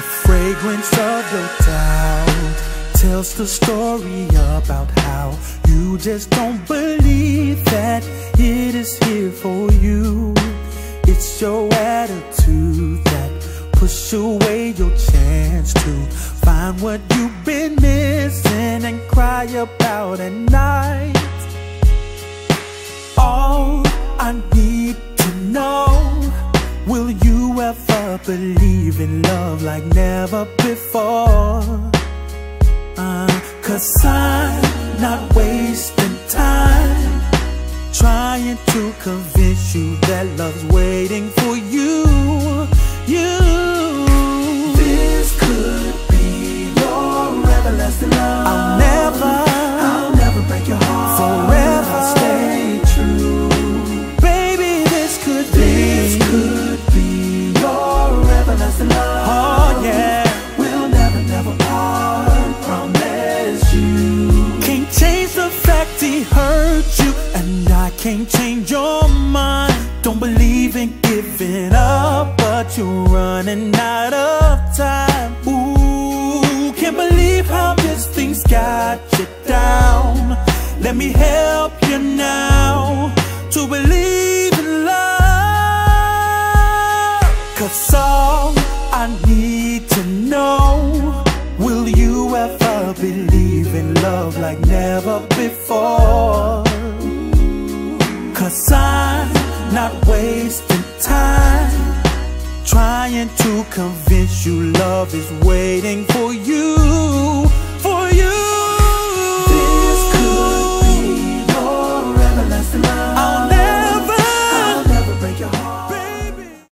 fragrance of your doubt tells the story about how you just don't believe that it is here for you. It's your attitude that push away your chance to find what you've been missing and cry about at night. All I need to know Will you ever believe in love like never before? Uh, Cause I'm not wasting time Trying to convince you that love's waiting for you. You. This could be your everlasting love. I'll you And I can't change your mind. Don't believe in giving up But you're running out of time. Ooh, can't believe how this thing's got you down. Let me help you now To believe in love. Cause all I need to know Will you ever believe in love like never before? sign, not wasting time. Trying to convince you love is waiting for you, for you. This could be your everlasting love.